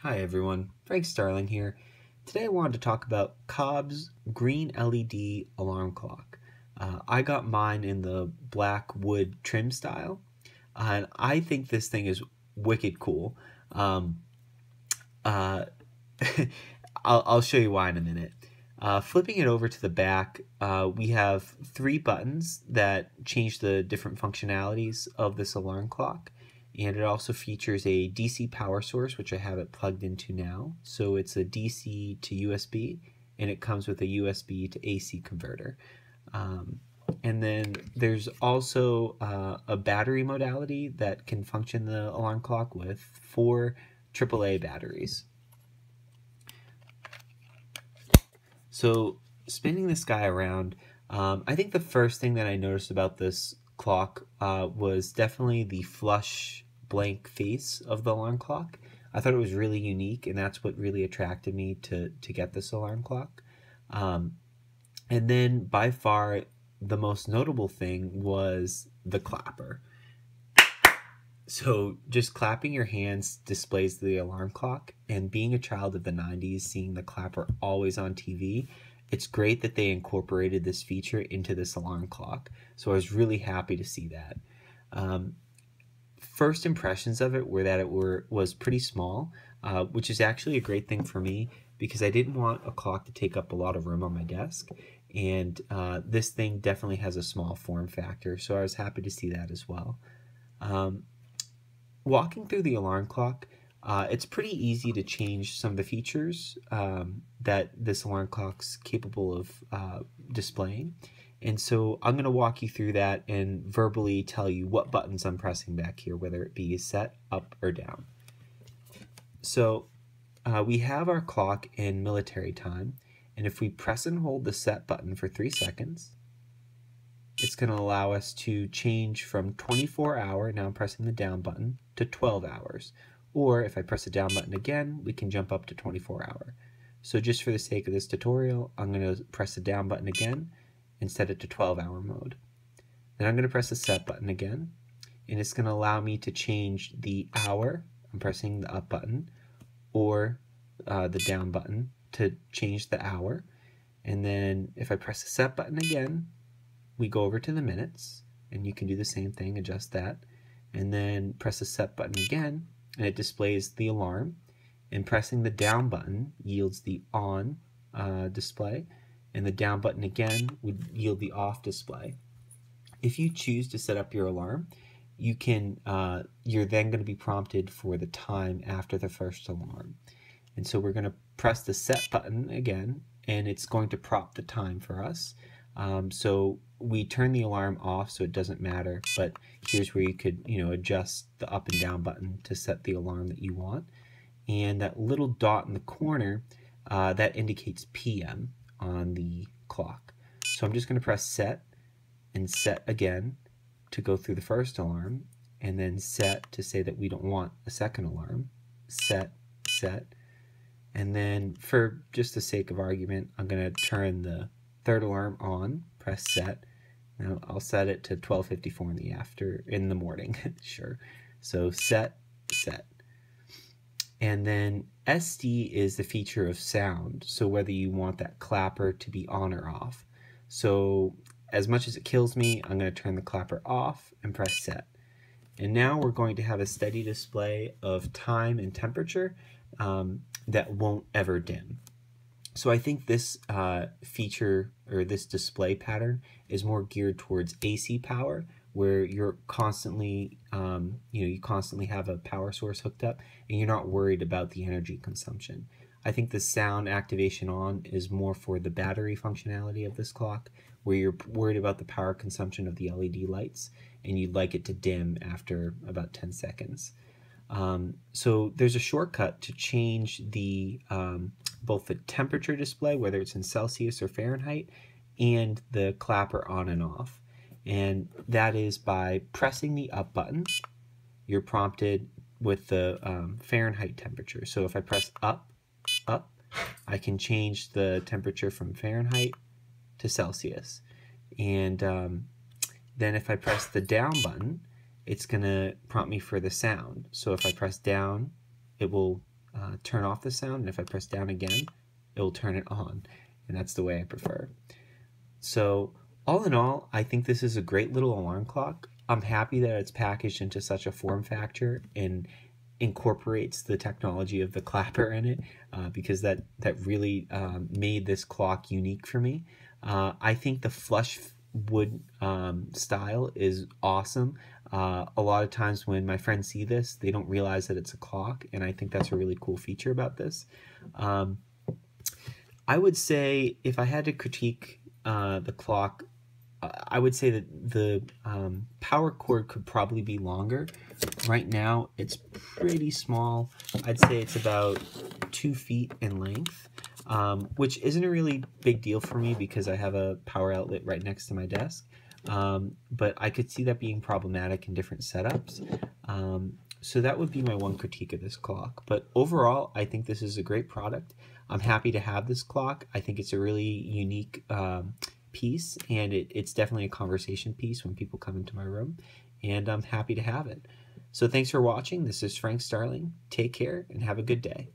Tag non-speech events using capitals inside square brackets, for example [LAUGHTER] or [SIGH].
Hi everyone, Frank Starling here. Today I wanted to talk about Kabb's green LED alarm clock. Uh, I got mine in the black wood trim style, and I think this thing is wicked cool. Um, uh, [LAUGHS] I'll, I'll, show you why in a minute. Uh, flipping it over to the back, uh, we have three buttons that change the different functionalities of this alarm clock and it also features a DC power source which I have it plugged into now. So it's a DC to USB and it comes with a USB to AC converter. Um, and then there's also uh, a battery modality that can function the alarm clock with four AAA batteries. So spinning this guy around um, I think the first thing that I noticed about this clock uh, was definitely the flush blank face of the alarm clock. I thought it was really unique, and that's what really attracted me to to get this alarm clock. Um, and then by far the most notable thing was the clapper. So just clapping your hands displays the alarm clock, and being a child of the 90s, seeing the clapper always on TV, it's great that they incorporated this feature into this alarm clock. So I was really happy to see that. Um, first impressions of it were that it were was pretty small, uh, which is actually a great thing for me because I didn't want a clock to take up a lot of room on my desk. And uh, this thing definitely has a small form factor, so I was happy to see that as well. Um, walking through the alarm clock, uh, it's pretty easy to change some of the features um, that this alarm clock's capable of uh, displaying. And so I'm going to walk you through that and verbally tell you what buttons I'm pressing back here, whether it be set, up, or down. So uh, we have our clock in military time, and if we press and hold the set button for three seconds, it's going to allow us to change from 24 hour, now I'm pressing the down button, to 12 hours. Or if I press the down button again, we can jump up to 24 hour. So just for the sake of this tutorial, I'm going to press the down button again, and set it to 12 hour mode. Then I'm going to press the set button again and it's going to allow me to change the hour. I'm pressing the up button or uh, the down button to change the hour. And then if I press the set button again, we go over to the minutes and you can do the same thing, adjust that. And then press the set button again and it displays the alarm. And pressing the down button yields the on uh, display and the down button again would yield the off display. If you choose to set up your alarm, you can uh, you're then going to be prompted for the time after the first alarm. And so we're going to press the set button again and it's going to prompt the time for us. Um, so we turn the alarm off so it doesn't matter, but here's where you could, you know, adjust the up and down button to set the alarm that you want. And that little dot in the corner, uh, that indicates PM on the clock. So I'm just going to press set and set again to go through the first alarm and then set to say that we don't want a second alarm. Set, set. And then for just the sake of argument, I'm going to turn the third alarm on, press set. Now I'll set it to 1254 in the after in the morning. [LAUGHS] sure. So set, set. And then SD is the feature of sound. So whether you want that clapper to be on or off. So as much as it kills me, I'm going to turn the clapper off and press set. And now we're going to have a steady display of time and temperature um, that won't ever dim. So I think this uh, feature or this display pattern is more geared towards AC power where you're constantly, um, you know, you constantly have a power source hooked up and you're not worried about the energy consumption. I think the sound activation on is more for the battery functionality of this clock, where you're worried about the power consumption of the LED lights and you'd like it to dim after about 10 seconds. Um, so there's a shortcut to change the um, both the temperature display, whether it's in Celsius or Fahrenheit, and the clapper on and off and that is by pressing the up button, you're prompted with the um, Fahrenheit temperature. So if I press up, up, I can change the temperature from Fahrenheit to Celsius. And um, then if I press the down button, it's going to prompt me for the sound. So if I press down, it will uh, turn off the sound, and if I press down again, it will turn it on, and that's the way I prefer. So all in all, I think this is a great little alarm clock. I'm happy that it's packaged into such a form factor and incorporates the technology of the clapper in it uh, because that that really um, made this clock unique for me. Uh, I think the flush wood um, style is awesome. Uh, a lot of times when my friends see this, they don't realize that it's a clock, and I think that's a really cool feature about this. Um, I would say if I had to critique uh, the clock, I would say that the um, power cord could probably be longer. Right now, it's pretty small. I'd say it's about two feet in length, um, which isn't a really big deal for me because I have a power outlet right next to my desk. Um, but I could see that being problematic in different setups. Um, so that would be my one critique of this clock. But overall, I think this is a great product. I'm happy to have this clock. I think it's a really unique um, piece, and it, it's definitely a conversation piece when people come into my room, and I'm happy to have it. So thanks for watching. This is Frank Starling. Take care and have a good day.